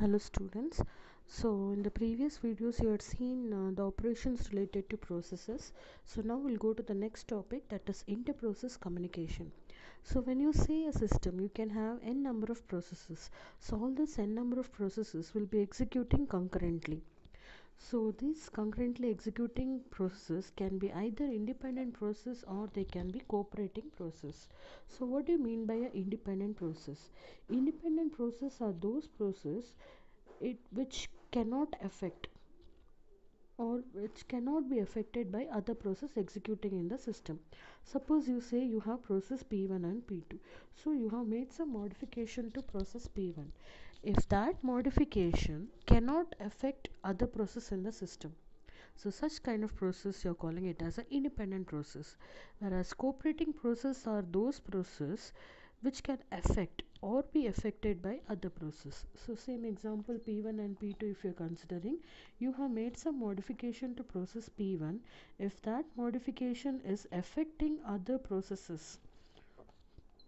hello students. So in the previous videos you had seen uh, the operations related to processes. So now we'll go to the next topic that is inter-process communication. So when you say a system you can have n number of processes. So all this n number of processes will be executing concurrently so these concurrently executing processes can be either independent process or they can be cooperating process. So what do you mean by an independent process? Independent process are those processes it which cannot affect or which cannot be affected by other process executing in the system. Suppose you say you have process P1 and P2. So you have made some modification to process P1 if that modification cannot affect other process in the system. So such kind of process you're calling it as an independent process. Whereas cooperating process are those process which can affect or be affected by other process. So same example p1 and p2 if you're considering you have made some modification to process p1 if that modification is affecting other processes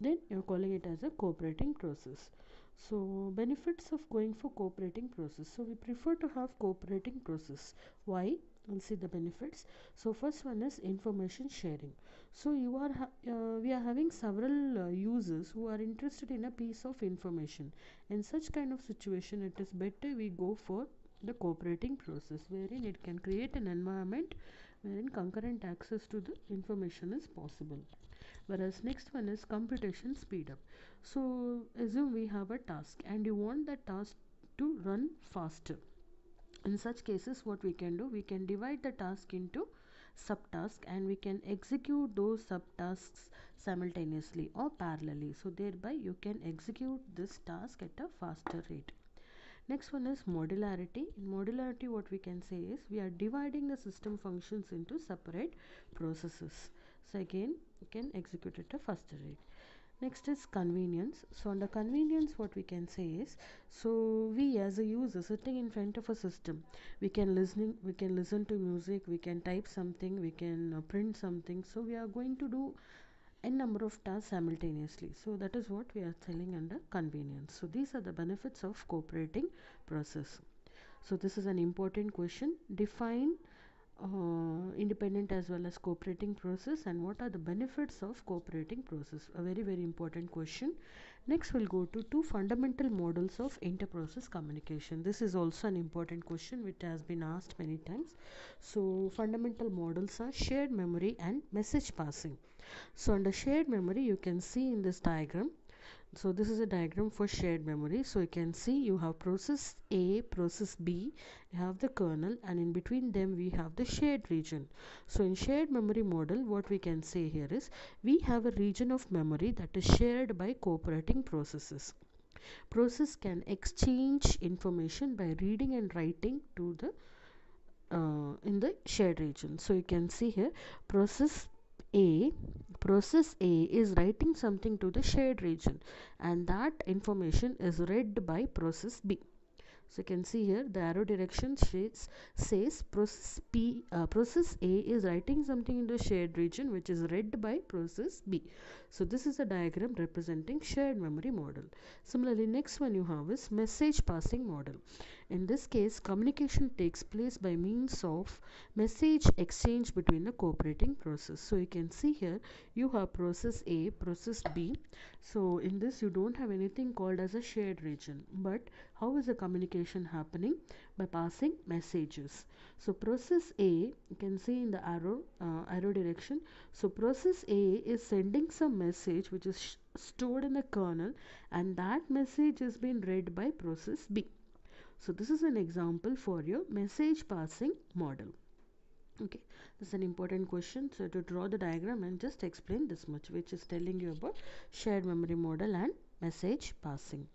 then you're calling it as a cooperating process so benefits of going for cooperating process. So we prefer to have cooperating process. Why? We'll see the benefits. So first one is information sharing. So you are uh, we are having several uh, users who are interested in a piece of information. In such kind of situation it is better we go for the cooperating process wherein it can create an environment wherein concurrent access to the information is possible whereas next one is computation speed up. So assume we have a task and you want that task to run faster. In such cases what we can do we can divide the task into subtask and we can execute those subtasks simultaneously or parallelly. So thereby you can execute this task at a faster rate. Next one is modularity. In modularity what we can say is we are dividing the system functions into separate processes so again you can execute at a faster rate. Next is convenience. So under convenience what we can say is so we as a user sitting in front of a system we can listening we can listen to music we can type something we can uh, print something. So we are going to do n number of tasks simultaneously. So that is what we are telling under convenience. So these are the benefits of cooperating process. So this is an important question. Define uh, independent as well as cooperating process and what are the benefits of cooperating process? A very very important question. Next we'll go to two fundamental models of inter-process communication. This is also an important question which has been asked many times. So fundamental models are shared memory and message passing. So under shared memory you can see in this diagram so this is a diagram for shared memory. So you can see you have process a process b you have the kernel and in between them we have the shared region. So in shared memory model what we can say here is we have a region of memory that is shared by cooperating processes. Process can exchange information by reading and writing to the uh, in the shared region. So you can see here process a process A is writing something to the shared region and that information is read by process B. So you can see here the arrow direction says, says process P uh, process A is writing something in the shared region which is read by process B. So this is a diagram representing shared memory model. Similarly next one you have is message passing model. In this case, communication takes place by means of message exchange between the cooperating process. So you can see here you have process A, process B. So in this you don't have anything called as a shared region. But how is the communication happening? By passing messages. So process A, you can see in the arrow, uh, arrow direction. So process A is sending some message which is stored in the kernel and that message is being read by process B. So this is an example for your message passing model. Okay, this is an important question. So to draw the diagram and just explain this much, which is telling you about shared memory model and message passing.